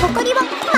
誇りを